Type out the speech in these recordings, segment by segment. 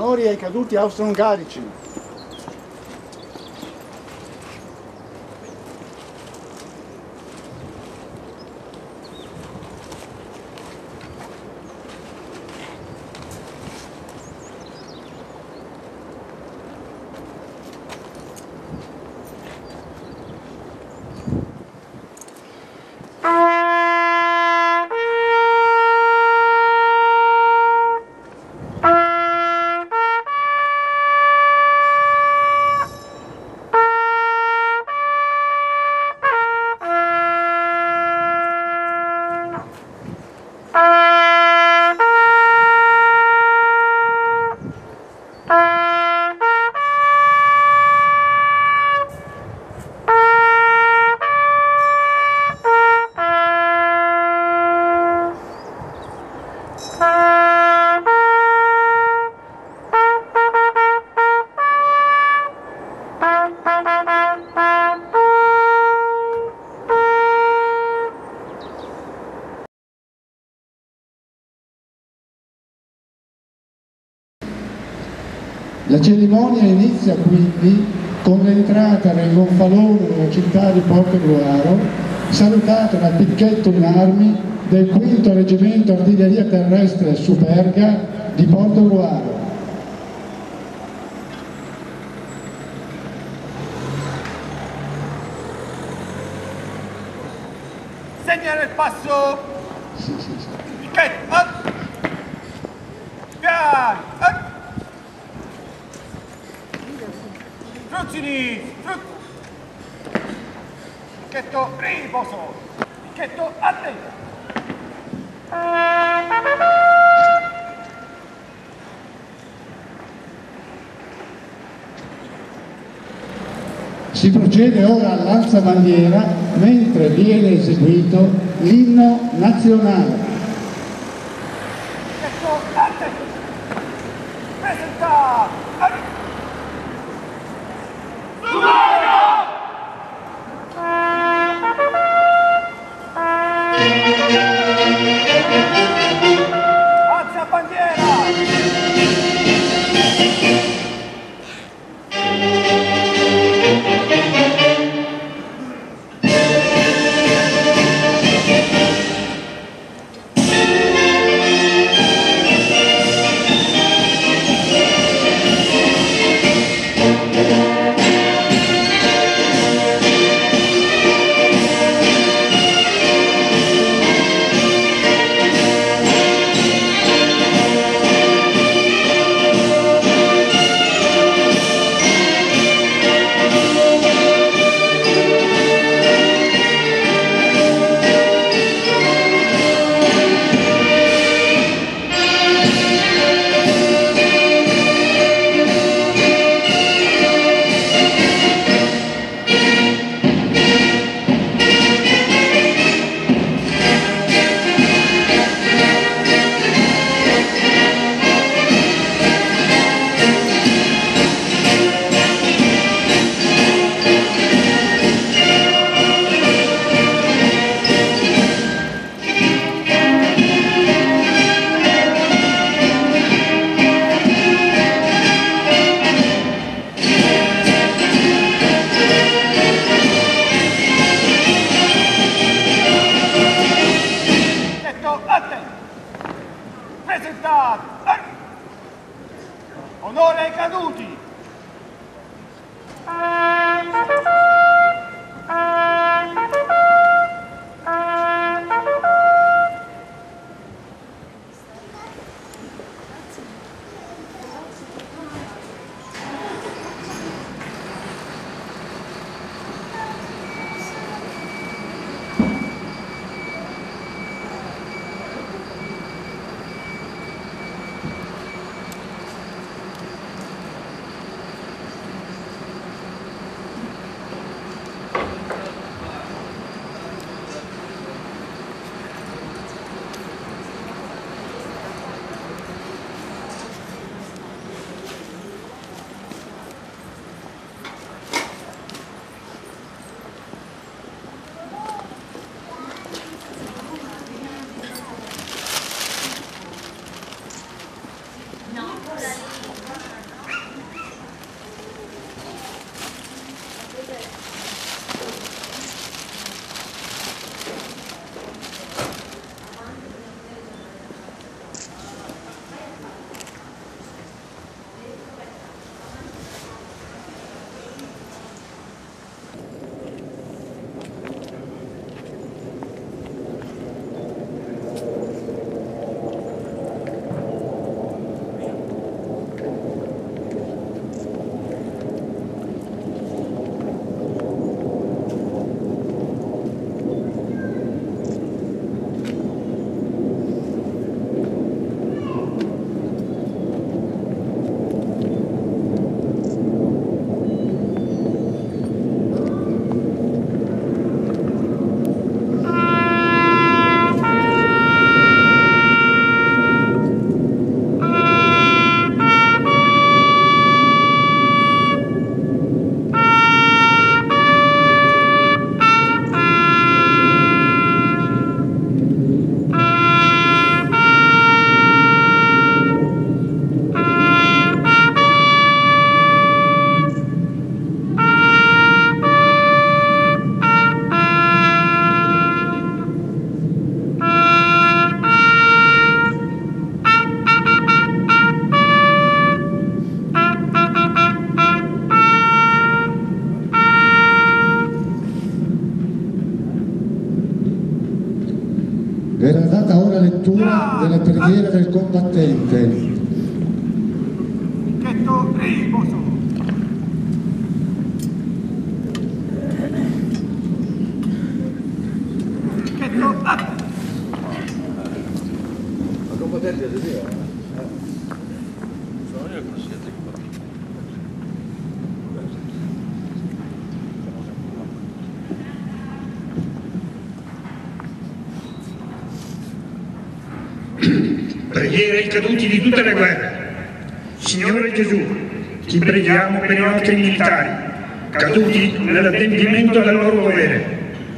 Onori ai caduti austro-ungarici. La cerimonia inizia quindi con l'entrata nel gonfalone della città di Portogruaro, salutata dal picchetto in armi del quinto reggimento artiglieria terrestre Superga di Portogruaro. Segnare il passo! Sì, sì, sì. Picchetto! Piani, fruzzi! Picchetto, riposo! Picchetto, attento! Si procede ora all'alzabandiera mentre viene eseguito l'inno nazionale. Alza bandiera! presentato. Eh! Onore ai caduti. Del combattente. Picchetto riposo. Picchetto Preghiere ai caduti di tutte le guerre. Signore Gesù, ti preghiamo per i nostri militari, caduti nell'adempimento del loro dovere,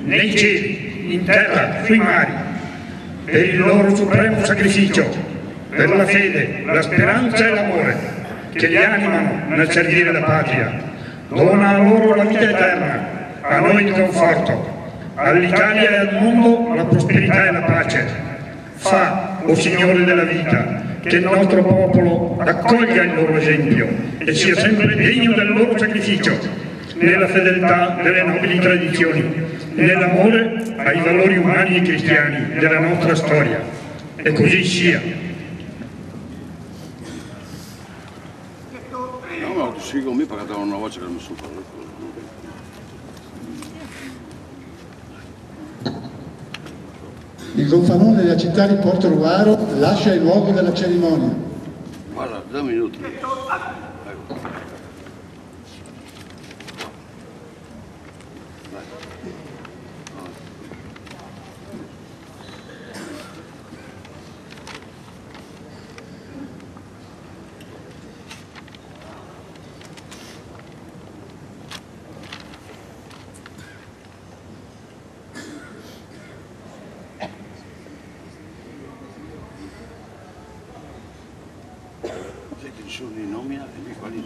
nei cieli, in terra, sui mari, per il loro supremo sacrificio, per la fede, la speranza e l'amore che li animano nel servire la patria. Dona a loro la vita eterna, a noi il conforto, all'Italia e al mondo la prosperità e la pace. Fa, o Signore della vita, che il nostro popolo accolga il loro esempio e sia sempre degno del loro sacrificio, nella fedeltà delle nobili tradizioni nell'amore ai valori umani e cristiani della nostra storia. E così sia. No, ma sì, con me perché una voce che non so fare. Il gonfalone della città di Porto Ruaro lascia il luogo della cerimonia. Guarda, due minuti. sulle nomina per le quali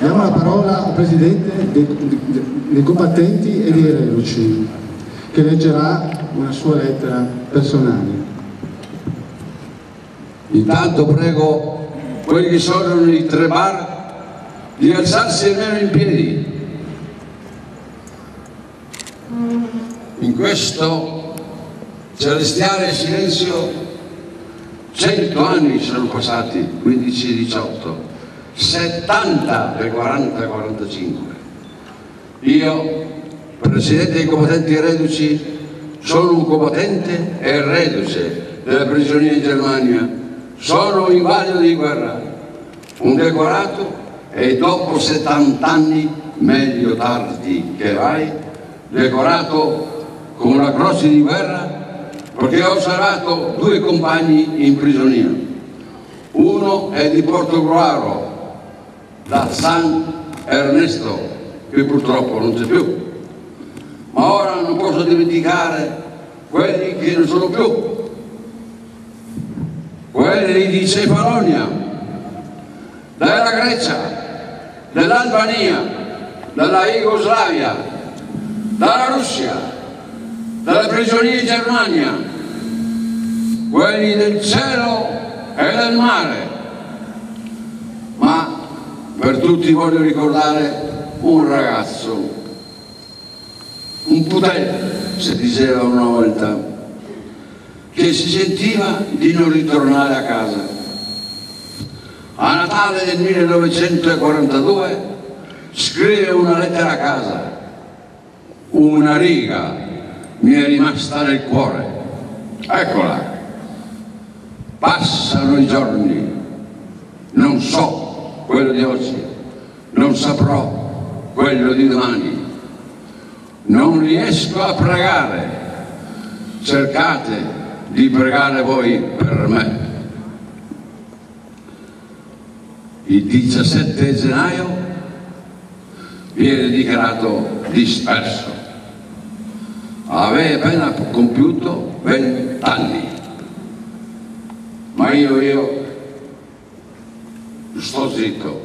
Diamo la parola al Presidente dei, dei- combattenti e dei reduci, che leggerà una sua lettera personale. Intanto prego quelli che sono nei tre bar di alzarsi almeno in piedi. In questo celestiale silenzio, cento anni sono passati, 15 e 18, 70 e 40 e 45. Io, Presidente dei combattenti reduci, sono un combattente e reduce della prigionia in Germania. Sono invalido di guerra, un decorato e dopo 70 anni, meglio tardi che mai, decorato con una croce di guerra perché ho salvato due compagni in prigionia. Uno è di Portogruaro, da San Ernesto, che purtroppo non c'è più. Ma ora non posso dimenticare quelli che non sono più, quelli di Cefalonia, della Grecia, dell'Albania, della Jugoslavia, dalla Russia, dalle prigionie in Germania, quelli del cielo e del mare. Per tutti voglio ricordare un ragazzo, un putello, si diceva una volta, che si sentiva di non ritornare a casa. A Natale del 1942 scrive una lettera a casa, una riga mi è rimasta nel cuore. Eccola. Passano i giorni, non so quello di oggi, non saprò quello di domani. Non riesco a pregare. Cercate di pregare voi per me. Il 17 gennaio viene dichiarato disperso. Aveva appena compiuto 20 anni. Ma io, io Što zikao?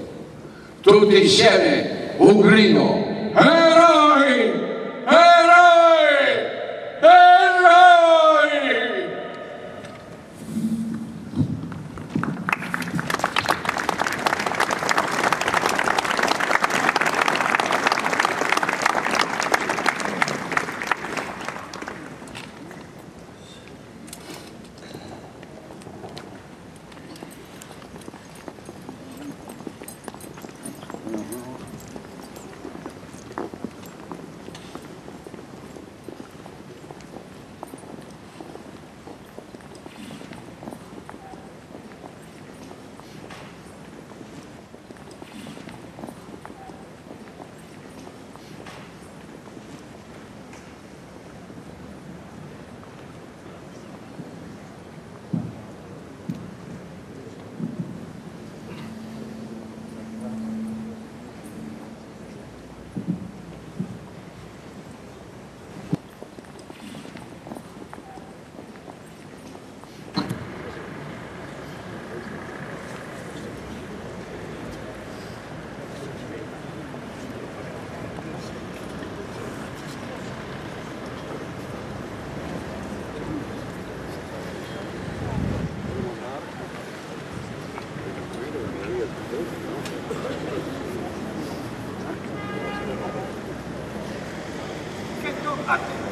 Tu ti sjeme u grinu. He? Mm-hmm. Arte.